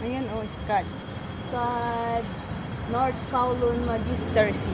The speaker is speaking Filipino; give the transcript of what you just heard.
Ayun oh, SCAD. SCAD North Kowloon Magister C.